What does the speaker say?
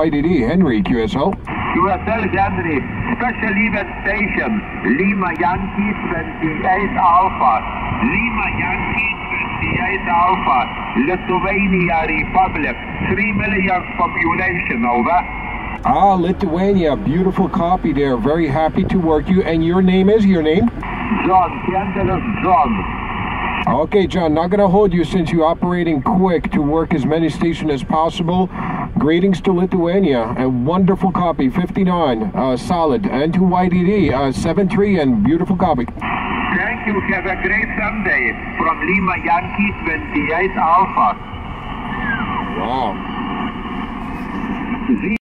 YDD, Henry, QSL. QSL Henry, special event station, Lima Yankee 28 Alpha, Lima Yankee 28 Alpha, Lithuania Republic, 3 million population, over. Ah, Lithuania, beautiful copy there. Very happy to work you. And your name is your name? John, Candelus John. Okay, John, not gonna hold you since you're operating quick to work as many stations as possible. Greetings to Lithuania. A wonderful copy, 59, uh, solid. And to YDD, uh, 73, and beautiful copy. Thank you. Have a great Sunday from Lima Yankee 28 Alpha. Wow.